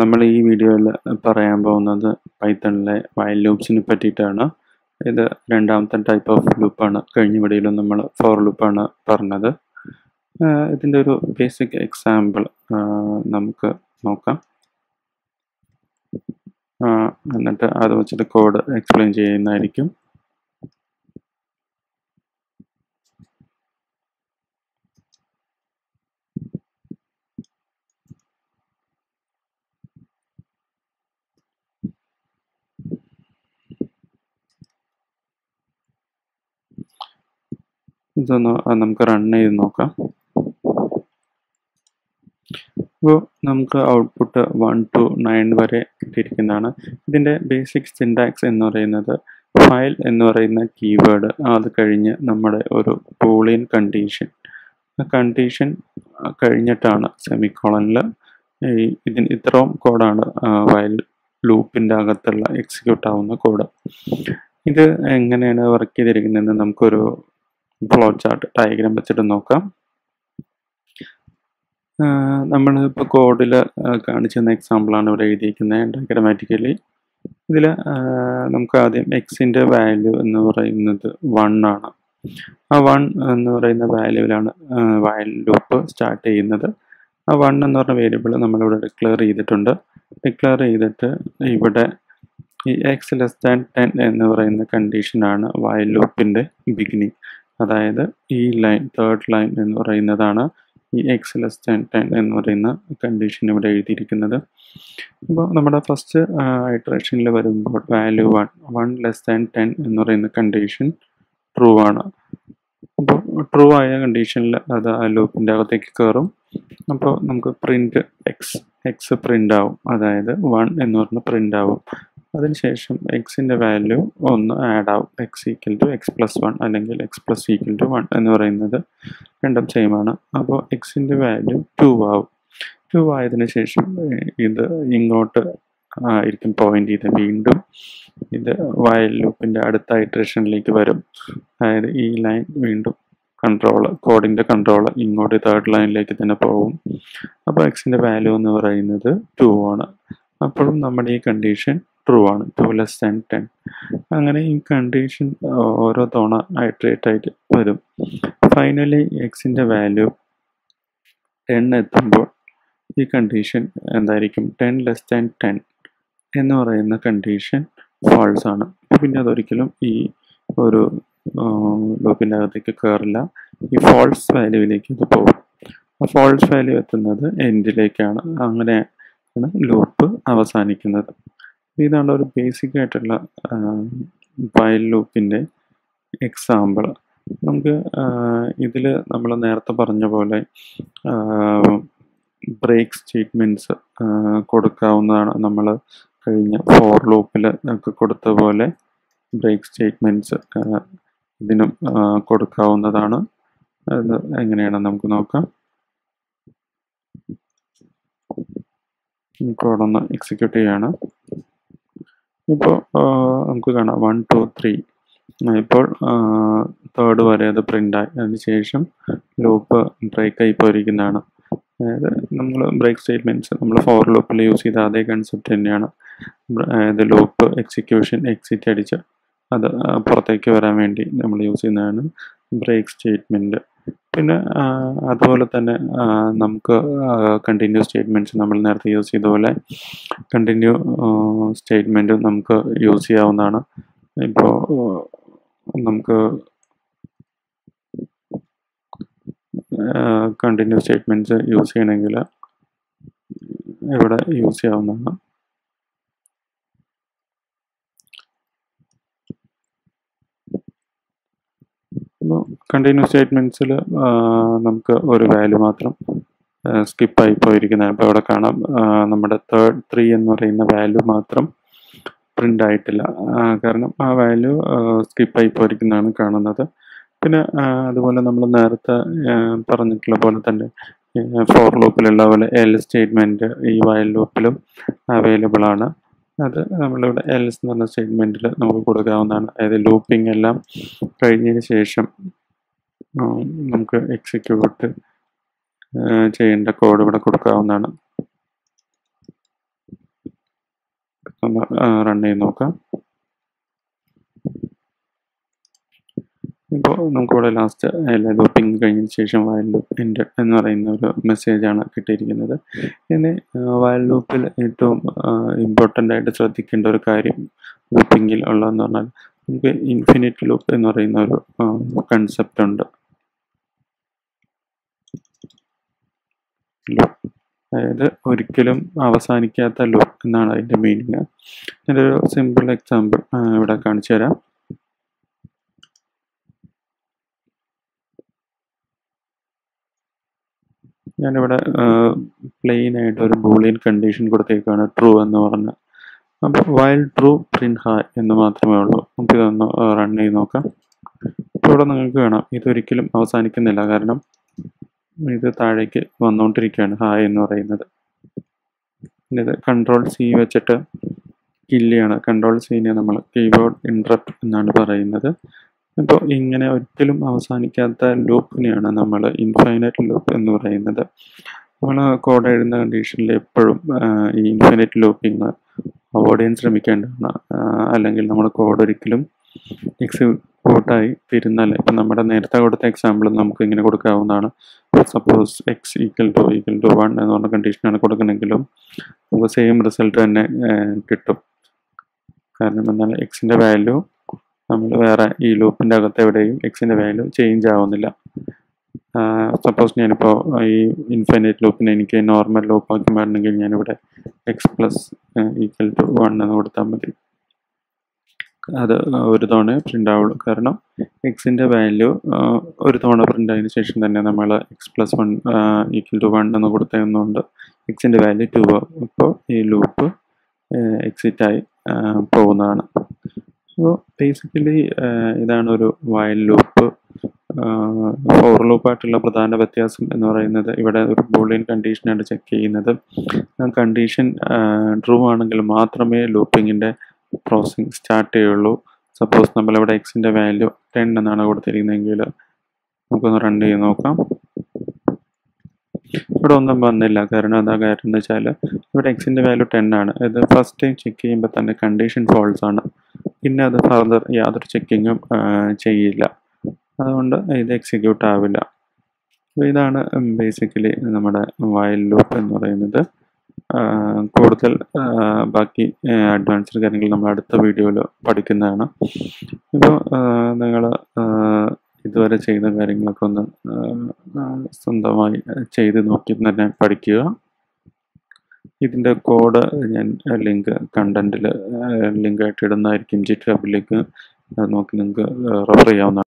നമ്മൾ ഈ വീഡിയോയിൽ പറയാൻ പോകുന്നത് പൈത്തണിലെ വയൽ ലൂപ്സിനെ പറ്റിയിട്ടാണ്. ഇത് രണ്ടാമത്തെ ടൈപ്പ് ഓഫ് ലൂപ്പാണ് കഴിഞ്ഞ വീഡിയോയിലും നമ്മൾ ഫോർ ലൂപ്പാണ് പറഞ്ഞത്. ഇതിന്റെ ഒരു ബേസിക് എക്സാമ്പിൾ നമുക്ക് നോക്കാം. എന്നിട്ട് അത് വെച്ചിട്ട് കോഡ് എക്സ്പ്ലെയിൻ ചെയ്യുന്നതായിരിക്കും. ഇതൊന്ന് നമുക്ക് റൺ ചെയ്ത് നോക്കാം. അപ്പോൾ നമുക്ക് ഔട്ട്പുട്ട് വൺ ടു നയൻ വരെ കിട്ടിയിരിക്കുന്നതാണ്. ഇതിന്റെ ബേസിക് സിൻടാക്സ് എന്ന് പറയുന്നത് ഫയൽ എന്ന് പറയുന്ന കീവേഡ് അത് കഴിഞ്ഞ് നമ്മുടെ ഒരു ബൂളിയൻ കണ്ടീഷൻ കണ്ടീഷൻ കഴിഞ്ഞിട്ടാണ് സെമിക്കോളനിൽ ഈ ഇതിന് ഇത്രയും കോഡാണ് വയൽ ലൂപ്പിന്റെ അകത്തുള്ള എക്സിക്യൂട്ട് ആവുന്ന കോഡ് ഇത് എങ്ങനെയാണ് വർക്ക് ചെയ്തിരിക്കുന്നതെന്ന് നമുക്കൊരു ഫ്ലോ ചാർട്ട് ഡയഗ്രാം വെച്ചിട്ട് നോക്കാം. നമ്മൾ ഇപ്പോൾ കോഡിൽ കാണിച്ചിരുന്ന എക്സാമ്പിളാണ് ഇവിടെ എഴുതിയിരിക്കുന്നത് ഡയഗ്രമാറ്റിക്കലി ഇതിൽ നമുക്ക് ആദ്യം എക്സിന്റെ വാല്യൂ എന്ന് പറയുന്നത് വൺ ആണ്. ആ വൺ എന്ന് പറയുന്ന വാല്യൂവിലാണ് വയൽ ലൂപ്പ് സ്റ്റാർട്ട് ചെയ്യുന്നത്. ആ വൺ എന്ന് പറഞ്ഞ വേരിയബിൾ നമ്മളിവിടെ ഡിക്ലെയർ ചെയ്തിട്ടുണ്ട്. ഡിക്ലെയർ ചെയ്തിട്ട് ഇവിടെ ഈ എക്സ് ലെസ് ദാൻ ടെൻ എന്ന് പറയുന്ന കണ്ടീഷനാണ് വയൽ ലൂപ്പിന്റെ ബിഗിനിങ് അതായത് ഈ ലൈൻ തേർഡ് ലൈൻ എന്ന് പറയുന്നതാണ് ഈ എക്സ് ലെസ് ദാൻ ടെൻ എന്ന് പറയുന്ന കണ്ടീഷൻ ഇവിടെ എഴുതിയിരിക്കുന്നത്. അപ്പോൾ നമ്മുടെ ഫസ്റ്റ് ഐട്രേഷനിൽ വരുമ്പോൾ value one one less than ten എന്ന് പറയുന്ന കണ്ടീഷൻ ട്രൂ ആണ്. അപ്പോൾ ട്രൂ ആയ കണ്ടീഷനിൽ അത് ആ ലൂപ്പിന്റെ അകത്തേക്ക് കയറും. അപ്പോൾ നമുക്ക് പ്രിന്റ് എക്സ് എക്സ് പ്രിന്റ് ആവും. അതായത് വൺ എന്ന് പറഞ്ഞ പ്രിന്റ് ആവും. അതിനുശേഷം എക്സിന്റെ വാല്യൂ ഒന്ന് ആഡ് ആവും. X equal to X plus one അല്ലെങ്കിൽ X plus equal to one എന്ന് പറയുന്നത് രണ്ടും സെയിം ആണ്. അപ്പോൾ എക്സിന്റെ വാല്യൂ ടു ആവും. ടു ആയതിനു ശേഷം ഇത് ഇങ്ങോട്ട് ആയിരിക്കും പോയിന്റ് ചെയ്ത് വീണ്ടും ഇത് വയൽ ലൂപ്പിന്റെ അടുത്ത ഇറ്ററേഷനിലേക്ക് വരും. അതായത് ഈ ലൈൻ വീണ്ടും കൺട്രോൾ കോഡിന്റെ കൺട്രോൾ ഇങ്ങോട്ട് തേർഡ് ലൈനിലേക്ക് തന്നെ പോകും. അപ്പോൾ എക്സിന്റെ വാല്യൂ എന്ന് പറയുന്നത് ടു ആണ്. അപ്പോഴും നമ്മുടെ ഈ കണ്ടീഷൻ ട്രൂ ആണ്. ടു ലെസ് ദാൻ ടെൻ അങ്ങനെ ഈ കണ്ടീഷൻ ഓരോ തവണ ഐട്രേറ്റ് ആയിട്ട് വരും. ഫൈനലി എക്സിന്റെ വാല്യൂ ടെൻ എത്തുമ്പോൾ ഈ കണ്ടീഷൻ എന്തായിരിക്കും? ടെൻ ലെസ് ദാൻ ടെൻ എന്ന് പറയുന്ന കണ്ടീഷൻ ഫാൾസ് ആണ്. പിന്നെ അതൊരിക്കലും ഈ ഒരു ലൂപ്പിന്റെ അകത്തേക്ക് കയറില്ല ഈ ഫോൾസ് വാല്യൂവിലേക്ക് ഇത് പോകും. ആ ഫോൾസ് വാല്യൂ എത്തുന്നത് എൻഡിലേക്കാണ് അങ്ങനെയാണ് ലൂപ്പ് അവസാനിക്കുന്നത്. ഇതാണ് ഒരു ബേസിക് ആയിട്ടുള്ള വയൽ ലൂപ്പിന്റെ എക്സാമ്പിൾ നമുക്ക് ഇതിൽ നമ്മൾ നേരത്തെ പറഞ്ഞ പോലെ ബ്രേക്ക് സ്റ്റേറ്റ്മെന്റ്സ് കൊടുക്കാവുന്നതാണ് നമ്മൾ കഴിഞ്ഞ ഫോർ ലൂപ്പിൽ ഒക്കെ കൊടുത്ത പോലെ ബ്രേക്ക് സ്റ്റേറ്റ്മെന്റ്സ് ഇതിനും കൊടുക്കാവുന്നതാണ്. അത് എങ്ങനെയാണ് നമുക്ക് നോക്കാം. കോഡൊന്ന് എക്സിക്യൂട്ട് ചെയ്യാണ്. ഇപ്പോൾ നമുക്ക് കാണാം. വൺ ടു ത്രീ ഇപ്പോൾ തേർഡ് വരെ അത് പ്രിന്റായി അതിന് ശേഷം ലൂപ്പ് ബ്രേക്ക് ആയി പോയിരിക്കുന്നതാണ്. അതായത് നമ്മൾ ബ്രേക്ക് സ്റ്റേറ്റ്മെന്റ്സ് നമ്മൾ ഫോർ ലൂപ്പിൽ യൂസ് ചെയ്ത അതേ കൺസെപ്റ്റ് തന്നെയാണ്. അതായത് ലൂപ്പ് എക്സിക്യൂഷൻ എക്സിറ്റ് അടിച്ച് അത് പുറത്തേക്ക് വരാൻ വേണ്ടി നമ്മൾ യൂസ് ചെയ്യുന്നതാണ് ബ്രേക്ക് സ്റ്റേറ്റ്മെന്റ് പിന്നെ അതുപോലെ തന്നെ നമുക്ക് കണ്ടിന്യൂ സ്റ്റേറ്റ്മെന്റ്സ് നമ്മൾ നേരത്തെ യൂസ് ചെയ്ത പോലെ കണ്ടിന്യൂ സ്റ്റേറ്റ്മെന്റ് നമുക്ക് യൂസ് ചെയ്യാവുന്നതാണ്. ഇപ്പോൾ നമുക്ക് കണ്ടിന്യൂ സ്റ്റേറ്റ്മെന്റ്സ് യൂസ് ചെയ്യണമെങ്കിൽ ഇവിടെ യൂസ് ചെയ്യാവുന്നതാണ് അപ്പോൾ കണ്ടിന്യൂ സ്റ്റേറ്റ്മെന്റ്സിൽ നമുക്ക് ഒരു വാല്യൂ മാത്രം സ്കിപ്പായി പോയിരിക്കുന്നത് അപ്പോൾ ഇവിടെ കാണാം നമ്മുടെ തേർഡ് ത്രീ എന്ന് പറയുന്ന വാല്യൂ മാത്രം പ്രിന്റ് ആയിട്ടില്ല. കാരണം ആ വാല്യൂ സ്കിപ്പായി പോയിരിക്കുന്നതാണ് കാണുന്നത്. പിന്നെ അതുപോലെ നമ്മൾ നേരത്തെ പറഞ്ഞിട്ടുള്ള പോലെ തന്നെ ഫോർ ലൂപ്പിലുള്ള പോലെ എൽ സ്റ്റേറ്റ്മെന്റ് ഈ വയൽ ലൂപ്പിലും അവൈലബിൾ ആണ്. അത് നമ്മളിവിടെ എൽസ് എന്ന് പറഞ്ഞ സ്റ്റേറ്റ്മെന്റിൽ നമുക്ക് കൊടുക്കാവുന്നതാണ്. അതായത് ലൂപ്പിംഗ് എല്ലാം കഴിഞ്ഞതിന് ശേഷം നമുക്ക് എക്സിക്യൂട്ട് ചെയ്യേണ്ട കോഡ് ഇവിടെ കൊടുക്കാവുന്നതാണ്. ഒന്ന് റൺ ചെയ്ത് നോക്കാം. ഇപ്പോൾ നമുക്കിവിടെ ലാസ്റ്റ് എല്ലാ ലൂപ്പിംഗ് കഴിഞ്ഞതിന് ശേഷം വയൽ ലൂപ്പ് എന്റെ എന്ന് പറയുന്ന ഒരു മെസ്സേജാണ് കിട്ടിയിരിക്കുന്നത്. ഇനി വയൽ ലൂപ്പിൽ ഏറ്റവും ഇമ്പോർട്ടന്റ് ആയിട്ട് ശ്രദ്ധിക്കേണ്ട ഒരു കാര്യം ലൂപ്പിങ്ങിൽ ഉള്ളതെന്ന് പറഞ്ഞാൽ നമുക്ക് ഇൻഫിനിറ്റ് ലൂപ്പ് എന്ന് പറയുന്ന ഒരു കൺസെപ്റ്റ് ഉണ്ട്. ലൂപ്പ് അതായത് ഒരിക്കലും അവസാനിക്കാത്ത ലൂപ്പ് എന്നാണ് അതിന്റെ മീനിങ് എന്റെ ഒരു സിമ്പിൾ എക്സാമ്പിൾ ഇവിടെ കാണിച്ചു തരാം. ഞാനിവിടെ പ്ലെയിൻ ആയിട്ട് ഒരു ബൂളിയൻ കണ്ടീഷൻ കൊടുത്തേക്കാണ് ട്രൂ എന്ന് പറഞ്ഞ് അപ്പോൾ വൈൽ ട്രൂ പ്രിന്റ് ഹായ് എന്ന് മാത്രമേ ഉള്ളൂ. നമുക്ക് ഇതൊന്ന് റൺ ചെയ്ത് നോക്കാം. ഇപ്പോൾ ഇവിടെ നിങ്ങൾക്ക് കാണാം ഇതൊരിക്കലും അവസാനിക്കുന്നില്ല. കാരണം ഇത് താഴേക്ക് വന്നുകൊണ്ടിരിക്കുകയാണ് ഹായ് എന്ന് പറയുന്നത്. ഇത് കൺട്രോൾ സി വെച്ചിട്ട് കില്ലിയാണ് കൺട്രോൾ സീനെ നമ്മൾ കീബോർഡ് ഇൻട്രപ്റ്റ് എന്നാണ് പറയുന്നത്. അപ്പോൾ ഇങ്ങനെ ഒരിക്കലും അവസാനിക്കാത്ത ലൂപ്പിനെയാണ് നമ്മൾ ഇൻഫൈനറ്റ് ലൂപ്പ് എന്ന് പറയുന്നത്. നമ്മൾ കോഡ് എഴുതുന്ന കണ്ടീഷനിൽ എപ്പോഴും ഈ ഇൻഫൈനറ്റ് ലൂപ്പിങ് അവോയ്ഡ് ചെയ്യാൻ ശ്രമിക്കേണ്ടതാണ്. അല്ലെങ്കിൽ നമ്മൾ കോഡ് ഒരിക്കലും എക്സിക്യൂട്ടായി തീരുന്നല്ല ഇപ്പം നമ്മുടെ നേരത്തെ കൊടുത്ത എക്സാമ്പിൾ നമുക്ക് ഇങ്ങനെ കൊടുക്കാവുന്നതാണ്. Suppose x equal to equal to one എന്ന് പറഞ്ഞ കണ്ടീഷനാണ് കൊടുക്കണമെങ്കിലും നമുക്ക് സെയിം റിസൾട്ട് തന്നെ കിട്ടും. കാരണം എന്നാൽ എക്സിന്റെ വാല്യൂ നമ്മൾ വേറെ ഈ ലൂപ്പിന്റെ അകത്ത് എവിടെയും എക്സിന്റെ വാല്യൂ ചേഞ്ച് ആവുന്നില്ല. സപ്പോസ് ഞാനിപ്പോൾ ഈ ഇൻഫൈനൈറ്റ് ലൂപ്പിനെ എനിക്ക് നോർമൽ ലൂപ്പ് ആക്കി മാറണമെങ്കിൽ ഞാനിവിടെ x plus equal to one എന്ന് കൊടുത്താൽ മതി. അത് ഒരു തവണ പ്രിന്റ് ആവുള്ളൂ. കാരണം എക്സിന്റെ വാല്യൂ ഒരു തവണ പ്രിന്റ് ആയതിനു ശേഷം തന്നെ നമ്മൾ x plus one equal to one എന്ന് കൊടുത്തതുകൊണ്ട് എക്സിന്റെ വാല്യൂ ടു ആവും അപ്പോൾ ഈ ലൂപ്പ് എക്സിറ്റായി പോകുന്നതാണ്. അപ്പോൾ ബേസിക്കലി ഇതാണ് ഒരു വയൽ ലൂപ്പ് ഫോർ ലൂപ്പായിട്ടുള്ള പ്രധാന വ്യത്യാസം എന്ന് പറയുന്നത് ഇവിടെ ഒരു ബോളിയൻ കണ്ടീഷനാണ് ചെക്ക് ചെയ്യുന്നത്. കണ്ടീഷൻ ട്രൂ ആണെങ്കിൽ മാത്രമേ ലൂപ്പിങ്ങിന്റെ പ്രോസസ്സിങ് സ്റ്റാർട്ട് ചെയ്യുള്ളൂ. സപ്പോസ് നമ്മളിവിടെ എക്സിന്റെ വാല്യൂ ടെൻ എന്നാണ് കൊടുത്തിരിക്കുന്നതെങ്കിൽ നമുക്കൊന്ന് റൺ ചെയ്ത് നോക്കാം. ഇവിടെ ഒന്നും വന്നില്ല. കാരണം എന്താ കാര്യം എന്ന് വെച്ചാൽ ഇവിടെ എക്സിന്റെ വാല്യൂ ടെൻ ആണ്. ഇത് ഫസ്റ്റ് ടൈം ചെക്ക് ചെയ്യുമ്പോൾ തന്നെ കണ്ടീഷൻ ഫോൾസ് ആണ്. പിന്നെ അത് ഫർദർ യാതൊരു ചെക്കിങ്ങും ചെയ്യില്ല. അതുകൊണ്ട് ഇത് എക്സിക്യൂട്ട് ആവില്ല. അപ്പോൾ ഇതാണ് ബേസിക്കലി നമ്മുടെ വയൽ ലൂപ്പ് എന്ന് പറയുന്നത്. കൂടുതൽ ബാക്കി അഡ്വാൻസ്ഡ് കാര്യങ്ങൾ നമ്മൾ അടുത്ത വീഡിയോയിൽ പഠിക്കുന്നതാണ്. ഇപ്പോൾ നിങ്ങൾ ഇതുവരെ ചെയ്ത കാര്യങ്ങളൊക്കെ ഒന്ന് സ്വന്തമായി ചെയ്ത് നോക്കി തന്നെ പഠിക്കുക. ഇതിന്റെ കോഡ് ഞാൻ ലിങ്ക് കണ്ടന്റിൽ ലിങ്കായിട്ട് ഇടുന്നതായിരിക്കും ജിറ്റ് ഹബിലേക്ക് നോക്കി നിങ്ങൾക്ക് റെഫർ ചെയ്യാവുന്നതാണ്.